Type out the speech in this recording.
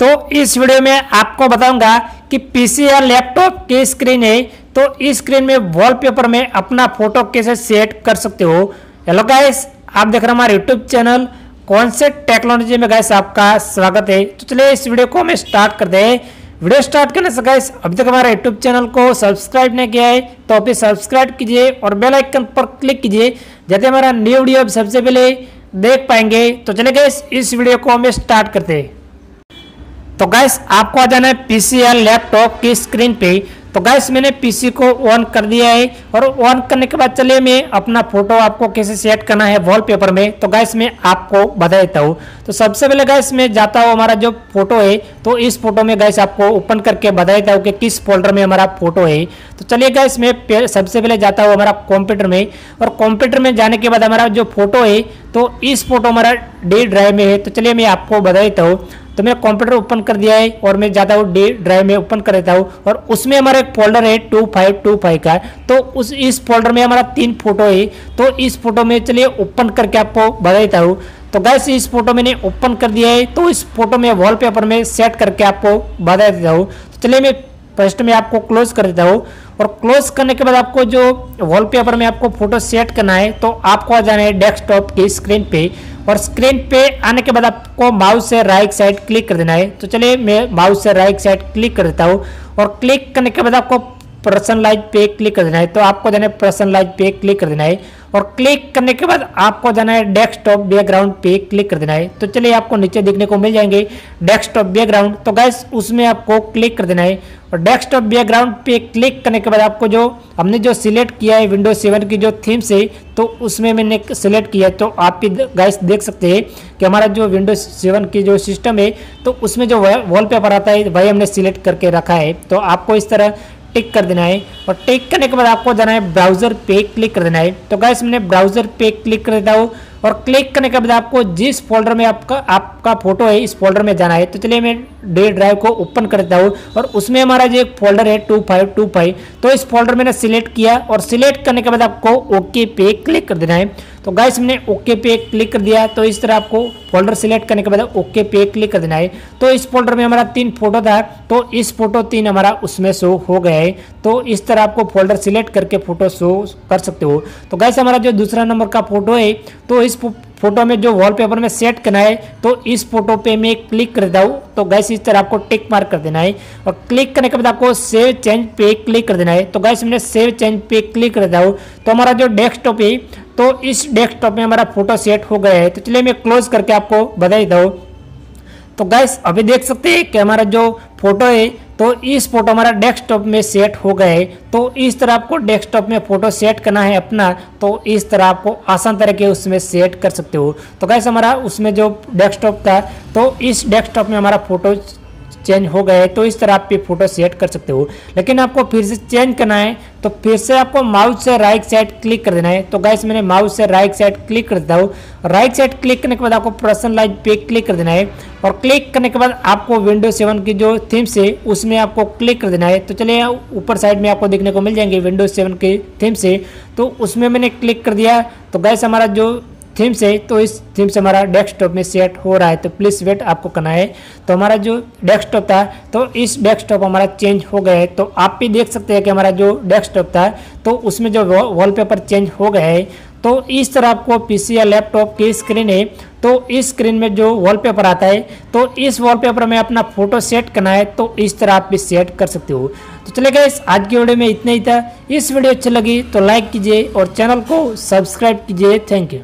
तो इस वीडियो में आपको बताऊँगा कि पीसी या लैपटॉप की स्क्रीन है तो इस स्क्रीन में वॉलपेपर में अपना फ़ोटो कैसे सेट कर सकते हो। हेलो गाइस आप देख रहे हमारे यूट्यूब चैनल कौन से टेक्नोलॉजी में गाइस आपका स्वागत है। तो चलिए इस वीडियो को हमें स्टार्ट करते हैं। वीडियो स्टार्ट करने से गाइस अभी तक हमारे यूट्यूब चैनल को सब्सक्राइब नहीं किया है तो अभी सब्सक्राइब कीजिए और बेल आइकन पर क्लिक कीजिए, जाते हमारा न्यू वीडियो सबसे पहले देख पाएँगे। तो चले गए इस वीडियो को हमें स्टार्ट करते हैं। तो गैस आपको आ जाना है पीसी या लैपटॉप की स्क्रीन पे। तो गैस मैंने पीसी को ऑन कर दिया है और ऑन करने के बाद चलिए मैं अपना फ़ोटो आपको कैसे सेट करना है वॉलपेपर में। तो गैस मैं आपको बता देता हूँ। तो सबसे पहले गैस मैं जाता हूँ, हमारा जो फ़ोटो है तो इस फ़ोटो में गैस आपको ओपन करके बता देता हूँ कि किस फोल्डर में हमारा फ़ोटो है। तो चलिए गैस मैं सबसे पहले जाता हूँ हमारा कंप्यूटर में और कंप्यूटर में जाने के बाद हमारा जो फ़ोटो है तो इस फ़ोटो हमारा डी ड्राइव में है। तो चलिए मैं आपको बता देता हूँ। तो मैं कंप्यूटर ओपन कर दिया है और मैं जाता हूँ डी ड्राइव में ओपन कर देता हूँ और उसमें हमारा एक फोल्डर है टू फाइव टू फाइव का। तो उस, इस फोल्डर में हमारा तीन फ़ोटो है। तो इस फ़ोटो में चलिए ओपन करके आपको बता देता हूँ। तो गैस इस फ़ोटो मैंने ओपन कर दिया है। तो इस फ़ोटो में वॉलपेपर में सेट करके आपको बता देता हूँ। तो चलिए मैं फ़र्स्ट में आपको क्लोज कर देता हूँ और क्लोज करने के बाद आपको जो वॉलपेपर में आपको फ़ोटो सेट करना है तो आपको आ जाना है डेस्कटॉप की स्क्रीन पे और स्क्रीन पे आने के बाद आपको माउस से राइट साइड क्लिक कर देना है। तो चलिए मैं माउस से राइट साइड क्लिक कर देता हूँ और क्लिक करने के बाद आपको पर्सनलाइज पे क्लिक कर देना है तो आपको जाना है पर्सनलाइज पे क्लिक कर देना है और क्लिक करने के बाद आपको जाना है डेस्कटॉप बैकग्राउंड पे क्लिक कर देना है। तो चलिए आपको नीचे देखने को मिल जाएँगे डेस्कटॉप बैकग्राउंड तो गैस उसमें आपको क्लिक कर देना है और डेस्कटॉप बैकग्राउंड पे क्लिक करने के बाद आपको जो हमने जो सिलेक्ट किया है विंडो सेवन की जो थीम्स है तो उसमें मैंने सिलेक्ट किया है। तो आप गैस देख सकते हैं कि हमारा जो विंडोज़ सेवन की जो सिस्टम है तो उसमें जो वॉलपेपर आता है, वही हमने सिलेक्ट करके रखा है। तो आपको इस तरह टिक कर देना है और टिक करने के बाद आपको जाना है ब्राउज़र पे क्लिक कर देना है। तो गैस मैंने ब्राउज़र पे क्लिक कर देता हूँ और क्लिक करने के बाद आपको जिस फोल्डर में आपका आपका फ़ोटो है, इस फोल्डर में जाना है। तो चलिए मैं डे ड्राइव को ओपन कर देता हूँ और उसमें हमारा जो एक फोल्डर है टू फाइव टू फाइव तो इस फोल्डर मैंने सिलेक्ट किया और सिलेक्ट करने के बाद आपको ओके पे क्लिक कर देना है। तो गाइस हमने ओके पे क्लिक कर दिया। तो इस तरह आपको फोल्डर सिलेक्ट करने के बाद ओके पे क्लिक कर देना है। तो इस फोल्डर में हमारा तीन फ़ोटो था। तो इस फ़ोटो तीन हमारा उसमें शो हो गया है। तो इस तरह आपको फोल्डर सिलेक्ट करके फ़ोटो शो कर सकते हो। तो गाइस हमारा जो दूसरा नंबर का फ़ोटो है तो इस फ़ोटो में जो वॉलपेपर में सेट करना है तो इस फ़ोटो पे मैं क्लिक कर देता हूँ। तो गैस इस तरह आपको टिक मार्क कर देना है। और क्लिक करने के बाद आपको सेव चेंज पे क्लिक कर देना है। तो गैस हमने सेव चेंज पे क्लिक कर देता हूँ तो हमारा जो डेस्कटॉप है तो इस डेस्कटॉप में हमारा फ़ोटो सेट हो गया है। तो चलिए मैं क्लोज करके आपको बता देता हूँ तो गैस अभी देख सकते हैं कि हमारा जो फ़ोटो है तो इस फ़ोटो हमारा डेस्कटॉप में सेट हो गया है। तो इस तरह आपको डेस्कटॉप में फ़ोटो सेट करना है अपना। तो इस तरह आपको आसान तरह के उसमें सेट कर सकते हो। तो गैस हमारा उसमें जो डेस्कटॉप था तो इस डेस्कटॉप में हमारा फ़ोटो चेंज हो गए तो इस तरह आप पे फ़ोटो सेट कर सकते हो। लेकिन आपको फिर से चेंज करना है तो फिर से आपको माउस से राइट साइड क्लिक कर देना है। तो गैस मैंने माउस से राइट साइड क्लिक कर देता हूँ। राइट साइड क्लिक करने के बाद आपको पर्सनलाइज पे क्लिक कर देना है। और क्लिक करने के बाद आपको विंडो सेवन की जो थीम्स है, उसमें आपको क्लिक कर देना है। तो चलिए, ऊपर साइड में आपको देखने को मिल जाएँगे विंडो सेवन के थीम्स है। तो उसमें मैंने क्लिक कर दिया। तो गैस हमारा जो थीम से तो इस थीम से हमारा डेस्कटॉप में सेट हो रहा है तो प्लीज़ वेट आपको करना है। तो हमारा जो डेस्कटॉप था तो इस डेस्कटॉप हमारा चेंज हो गया है। तो आप भी देख सकते हैं कि हमारा जो डेस्कटॉप था तो उसमें जो वॉलपेपर चेंज हो गया है। तो इस तरह आपको पीसी या लैपटॉप की स्क्रीन है तो इस स्क्रीन में जो वॉलपेपर आता है तो इस वॉलपेपर में अपना फ़ोटो सेट करना है तो इस तरह आप भी सेट कर सकते हो। तो चले गए आज की वीडियो में इतना ही था। इस वीडियो अच्छी लगी तो लाइक कीजिए और चैनल को सब्सक्राइब कीजिए। Thank you